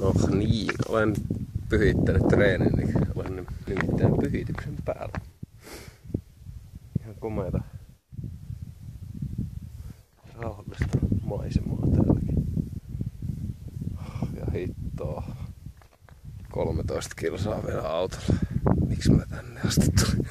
No niin, olen pyhittänyt treenin, niin olen nimittäin pyhityksen päällä. Ihan komeita rauhallista maisemaa täälläkin. Ja hittoa. 13 kilsaa vielä autolla. Miksi mä tänne asti tulin?